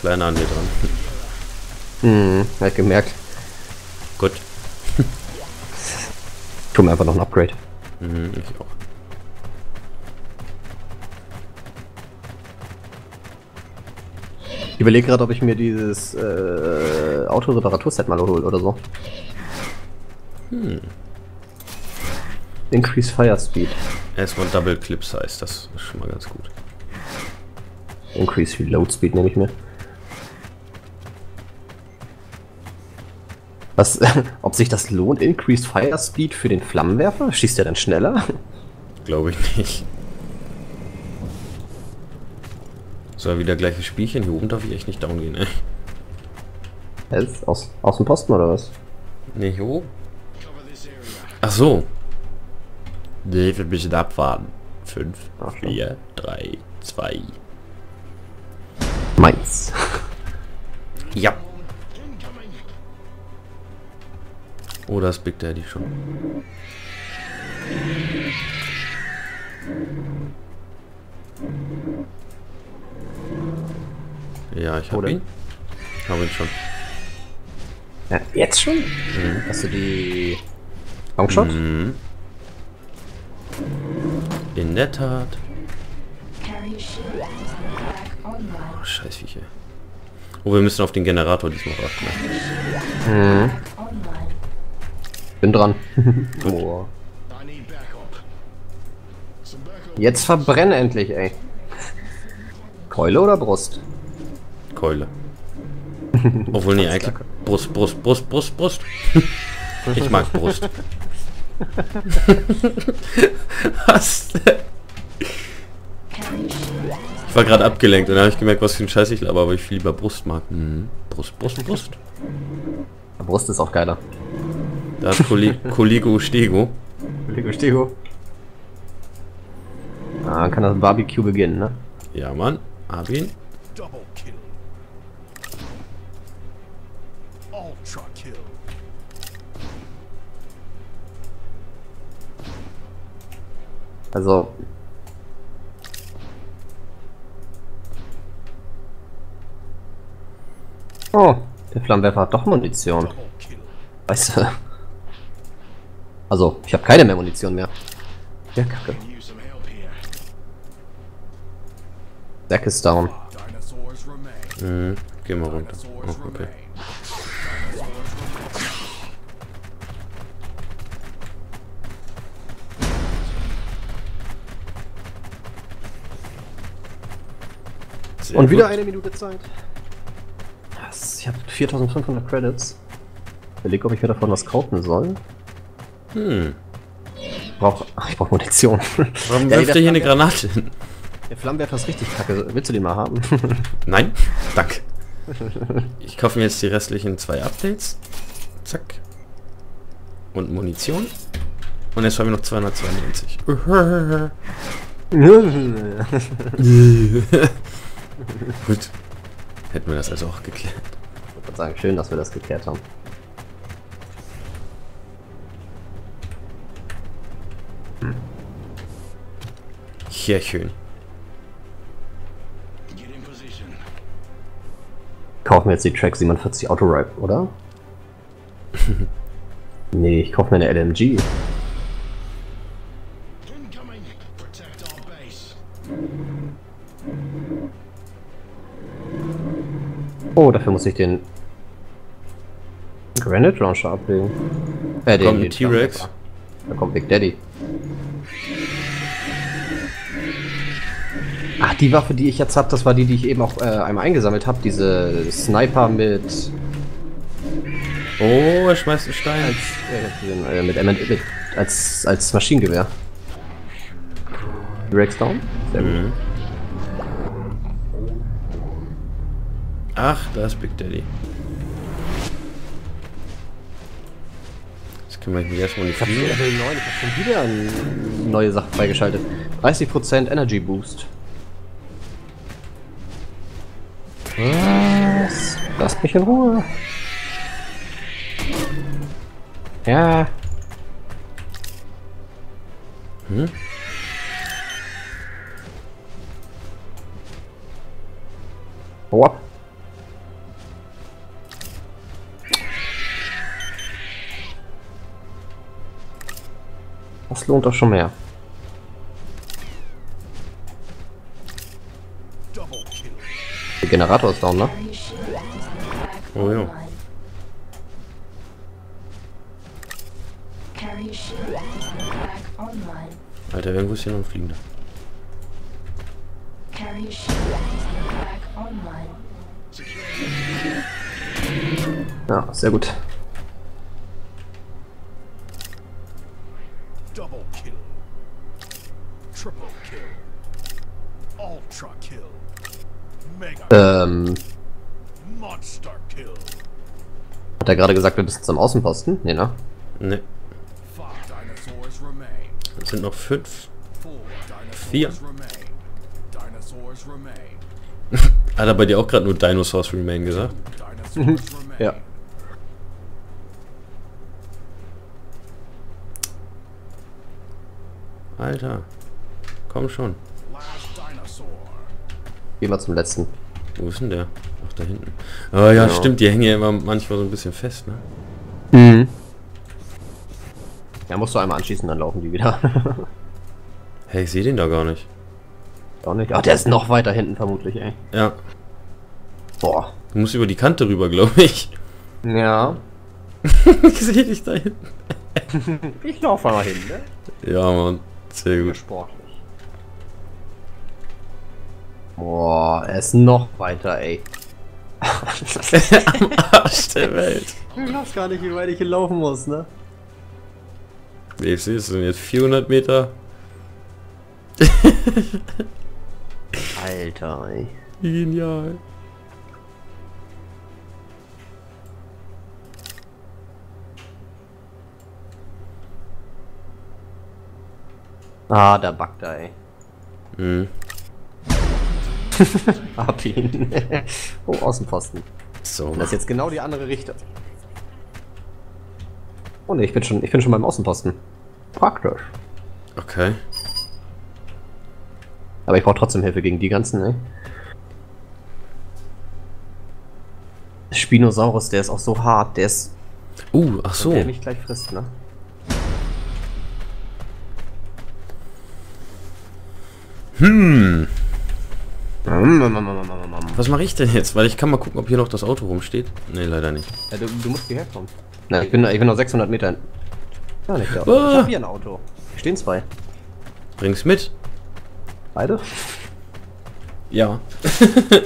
Kleiner an mir dran. Hm, hab ich gemerkt. Gut. Tu mir einfach noch ein Upgrade. Mhm, ich auch. Ich überlege gerade, ob ich mir dieses äh, Autoreparaturset mal hole oder so. Hm. Increase Fire Speed. Erstmal Double Clip Size, das ist schon mal ganz gut. Increase Reload Speed nehme ich mir. Was, ob sich das lohnt, Increased Fire Speed für den Flammenwerfer? Schießt er dann schneller? Glaube ich nicht. So, wieder gleiches Spielchen. Hier oben darf ich echt nicht down gehen, ey. Elf? Aus, aus dem Posten oder was? Ne, hier oben. Ach so. Nee, wir müssen abwarten. 5, 4, 3, 2. Meins. Ja. Oh, das Big Daddy schon. Ja, ich hab Oder? ihn. Hab ihn schon. Ja, jetzt schon? Hast du die Longshot? Mhm. In der Tat. Oh, scheiß Viecher. Oh, wir müssen auf den Generator diesmal achten. Online. Bin dran. oh. Jetzt verbrenne endlich, ey. Keule oder Brust? Keule. Obwohl, nee, eigentlich Brust, Brust, Brust, Brust, Brust. Ich mag Brust. Was? Ich war gerade abgelenkt und dann habe ich gemerkt, was für ein Scheiß ich laber, aber ich viel lieber Brust mag. Mhm. Brust, Brust, Brust. Brust ist auch geiler. Da ist Kolli Kolligo Stego. Lego Stego. Ah, kann das Barbecue beginnen, ne? Ja, Mann. Hab ihn. Double kill. Ultra kill. Also. Oh, der Flammenwerfer hat doch Munition. Weißt du? Also, ich habe keine mehr Munition mehr. Ja, kacke. Zack ist down. Mhm. Geh mal runter. Oh, okay. Sehr Und wieder gut. eine Minute Zeit. Was? Ich habe 4500 Credits. Überleg, ob ich mir davon was kaufen soll. Hm. Ich brauch, ach, ich brauch Munition. Warum Ja, wirft er hier eine Granate hin? Der Flammenwerfer ist richtig kacke. Willst du den mal haben? Nein, danke. Ich kaufe mir jetzt die restlichen zwei Updates. Zack. Und Munition. Und jetzt haben wir noch 292. Gut. Hätten wir das also auch geklärt. Ich würde sagen, schön, dass wir das geklärt haben. Sehr schön. Kaufen wir jetzt die Track 47 Autoripe, oder? nee, ich kaufe mir eine LMG. Oh, dafür muss ich den Granite Launcher ablegen. Äh, ein den T-Rex. Da kommt Big Daddy. Die Waffe, die ich jetzt habe, das war die, die ich eben auch äh, einmal eingesammelt habe. Diese Sniper mit Oh, er schmeißt einen Stein. als äh, mit, M mit als als Maschinengewehr. Rex down. Sehr gut. Mhm. Ach, da ist Big Daddy. Jetzt können wir hier erstmal die Ich habe Fliege. Level 9, ich habe schon wieder neue Sache freigeschaltet. 30% Energy Boost. Was? Lass mich in Ruhe. Ja. Hm? Das lohnt doch schon mehr. Generator ist down, ne? Oh, ja. Alter, irgendwo ist hier noch ein Fliegender. Ja, sehr gut. Ähm, monster kill. hat er gerade gesagt, wir müssen zum Außenposten? Nee, ne? Ne, es sind noch fünf. Vier. Hat er bei dir auch gerade nur Dinosaurs Remain gesagt? Ja. Alter. Komm schon. Gehen wir zum letzten. Wo ist denn der? Ach, da hinten. Oh ja, Ja. stimmt, die hängen ja immer manchmal so ein bisschen fest, ne? Mhm. Ja, musst du einmal anschießen, dann laufen die wieder. Hey, ich sehe den da gar nicht. Auch nicht. Ach, der ist noch weiter hinten vermutlich, ey. Ja, Boah. du musst über die Kante rüber, glaube ich. Ja. ich sehe dich da hinten. Ich laufe mal hin, ne? Ja, Mann. Sehr gut. sportlich. Boah, er ist noch weiter, ey. Am Arsch der Welt. Ich weiß gar nicht, wie weit ich hier laufen muss, ne? Ich sehe, es sind jetzt 400 Meter. Alter, ey. Genial. Ah, da backt er, ey. Mhm. Hab ihn. oh, Außenposten. So. Das ist jetzt genau die andere Richtung. Oh ne, ich bin schon, ich bin schon beim Außenposten. Praktisch. Okay. Aber ich brauche trotzdem Hilfe gegen die ganzen, ey. Spinosaurus, der ist auch so hart, der ist. Uh, ach so. Der mich gleich frisst, ne? Hm. Ja, Was mache ich denn jetzt? Weil ich kann mal gucken, ob hier noch das Auto rumsteht. Nee, leider nicht. du, du musst hierher kommen. Na, ich bin, ich bin noch 600 Meter. Ja, nicht da. Ah. Ich hab hier ein Auto. Hier stehen zwei. Bring's mit. Beide? Ja.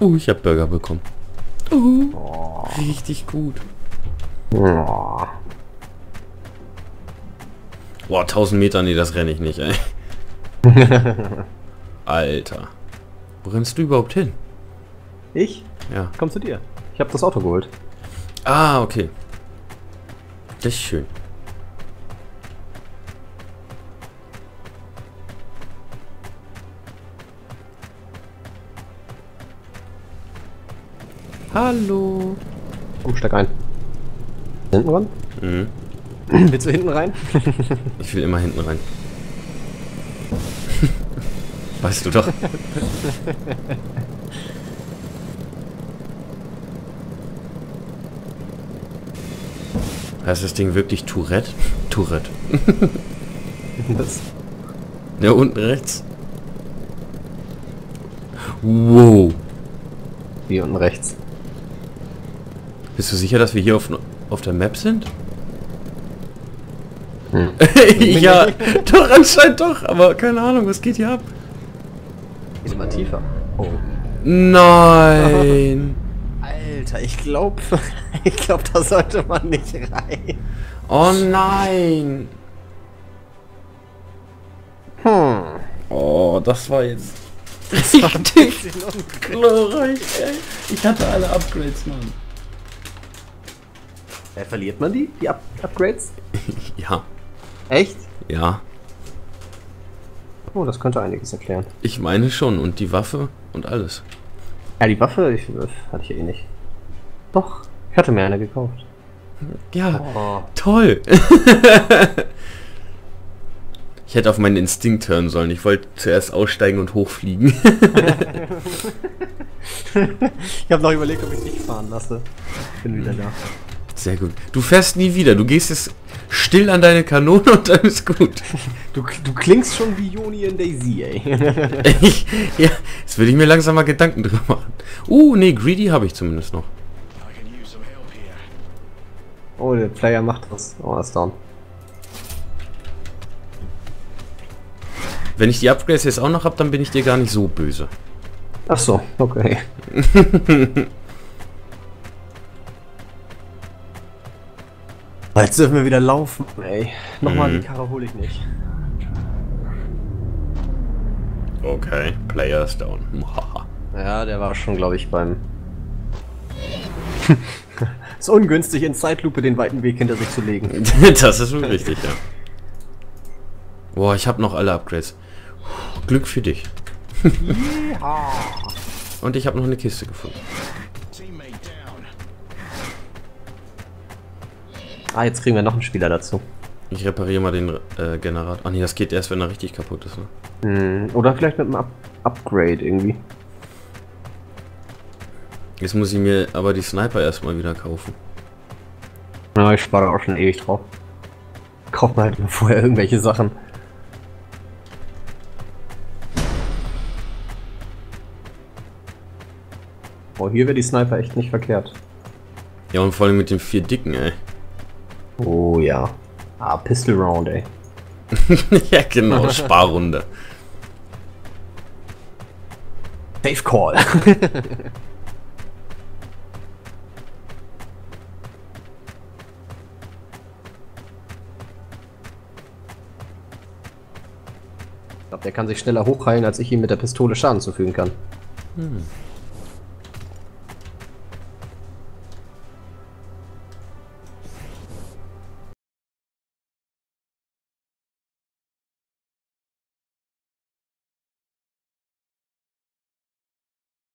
uh, ich hab Burger bekommen. Uh, Oh. richtig gut. Oh. Boah, 1000 Meter, nee, das renne ich nicht, ey. Alter. Wo rennst du überhaupt hin? Ich? Ja. Komm zu dir. Ich hab das Auto geholt. Ah, okay. Das ist schön. Hallo. Komm, steig ein. Hinten ran? Mhm. Willst du hinten rein? Ich will immer hinten rein. Weißt du doch. Heißt das Ding wirklich Tourette? Tourette. das. Ja, unten rechts. Wow. Hier unten rechts. Bist du sicher, dass wir hier auf, auf der Map sind? Hm. ja, doch, anscheinend doch, aber keine Ahnung, was geht hier ab? Immer tiefer. Oh. Nein. Alter, ich glaub, ich glaub, da sollte man nicht rein. Oh nein. Hm. Oh, das war jetzt richtig glorreich, ey. Ich hatte alle Upgrades, Mann. Äh, verliert man die, die Up Upgrades? Ja, Echt? ja, Oh, das könnte einiges erklären. ich meine schon. Und die Waffe und alles. Ja, die Waffe ich, hatte ich eh nicht. Doch, ich hatte mir eine gekauft. Ja, Oh. toll. Ich hätte auf meinen Instinkt hören sollen. Ich wollte zuerst aussteigen und hochfliegen. Ich habe noch überlegt, ob ich dich fahren lasse. Bin wieder da. Sehr gut. Du fährst nie wieder. Du gehst jetzt still an deine Kanone und dann ist gut. Du, du klingst schon wie Joni in Daisy, ey. Ich, ja, jetzt würde ich mir langsam mal Gedanken drüber machen. Uh, nee, Greedy habe ich zumindest noch. Oh, der Player macht das. Oh, er ist down. Wenn ich die Upgrades jetzt auch noch habe, dann bin ich dir gar nicht so böse. Ach so, okay. Jetzt dürfen wir wieder laufen, ey. Nochmal Mhm. die Karre hole ich nicht. Okay, Player ist down. Ja, der war schon, glaube ich, beim... ist ungünstig, in Zeitlupe den weiten Weg hinter sich zu legen. das ist wohl richtig, ja. Boah, ich habe noch alle Upgrades. Glück für dich. Und ich habe noch eine Kiste gefunden. Ah, jetzt kriegen wir noch einen Spieler dazu. Ich repariere mal den äh, Generator. Ach nee, das geht erst, wenn er richtig kaputt ist. Ne? Hm, oder vielleicht mit einem Up Upgrade irgendwie. Jetzt muss ich mir aber die Sniper erstmal wieder kaufen. Ja, ich spare auch schon ewig drauf. Kauf mal halt nur vorher irgendwelche Sachen. Oh, hier wäre die Sniper echt nicht verkehrt. Ja, und vor allem mit den vier Dicken, ey. Oh ja. Ah, Pistol Round, ey. ja, genau, Sparrunde. Safe Call. ich glaube, der kann sich schneller hochheilen, als ich ihm mit der Pistole Schaden zufügen kann.